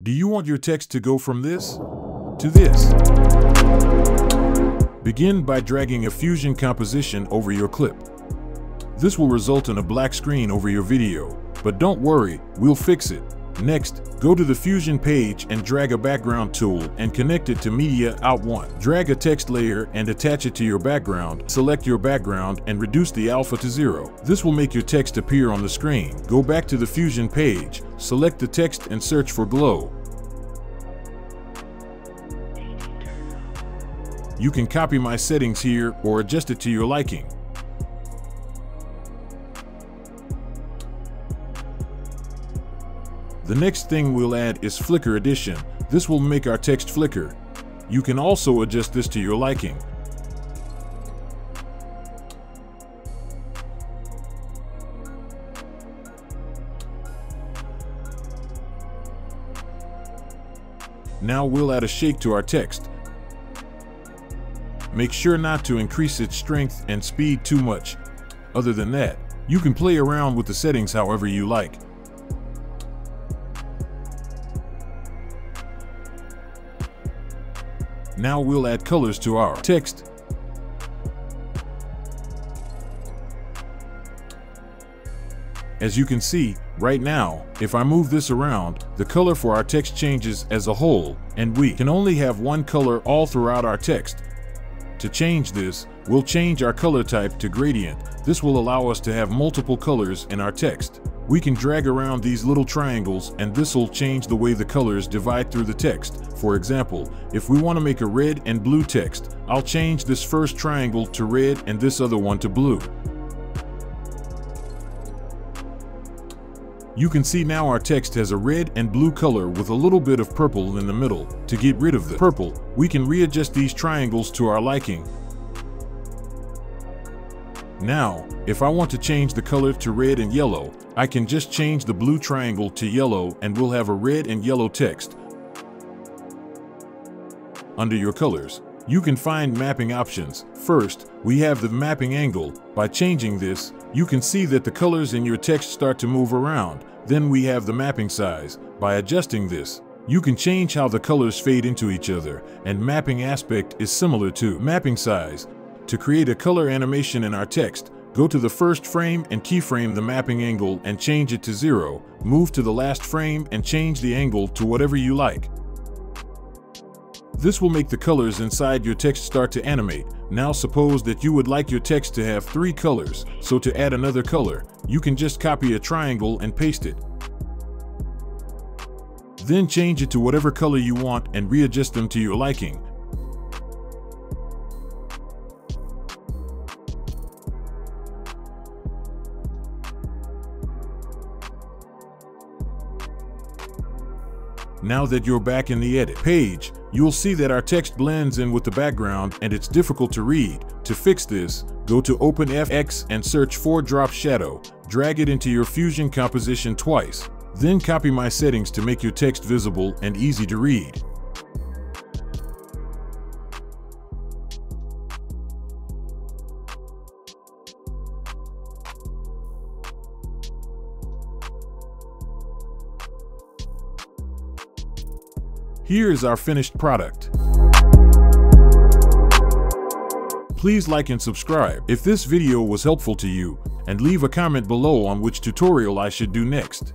Do you want your text to go from this to this? Begin by dragging a Fusion composition over your clip. This will result in a black screen over your video, but don't worry, we'll fix it. Next, go to the Fusion page and drag a background tool and connect it to Media Out 1. Drag a text layer and attach it to your background. Select your background and reduce the alpha to zero. This will make your text appear on the screen. Go back to the Fusion page, select the text and search for Glow. You can copy my settings here or adjust it to your liking. The next thing we'll add is Flicker Addition. This will make our text flicker. You can also adjust this to your liking. Now we'll add a shake to our text. Make sure not to increase its strength and speed too much. Other than that, you can play around with the settings however you like. Now we'll add colors to our text. As you can see, right now, if I move this around, the color for our text changes as a whole, and we can only have one color all throughout our text. To change this, we'll change our color type to gradient. This will allow us to have multiple colors in our text. We can drag around these little triangles and this will change the way the colors divide through the text. For example, if we want to make a red and blue text, I'll change this first triangle to red and this other one to blue. You can see now our text has a red and blue color with a little bit of purple in the middle. To get rid of the purple, we can readjust these triangles to our liking. Now, if I want to change the color to red and yellow, I can just change the blue triangle to yellow and we'll have a red and yellow text. Under your colors, you can find mapping options. First, we have the mapping angle. By changing this, you can see that the colors in your text start to move around. Then we have the mapping size. By adjusting this, you can change how the colors fade into each other, and mapping aspect is similar to mapping size. To create a color animation in our text, go to the first frame and keyframe the mapping angle and change it to zero. Move to the last frame and change the angle to whatever you like. This will make the colors inside your text start to animate. Now suppose that you would like your text to have three colors, so to add another color, you can just copy a triangle and paste it. Then change it to whatever color you want and readjust them to your liking. Now that you're back in the edit page, you'll see that our text blends in with the background and it's difficult to read. To fix this, go to OpenFX and search for Drop Shadow. Drag it into your Fusion composition twice. Then copy my settings to make your text visible and easy to read. Here is our finished product. Please like and subscribe if this video was helpful to you, and leave a comment below on which tutorial I should do next.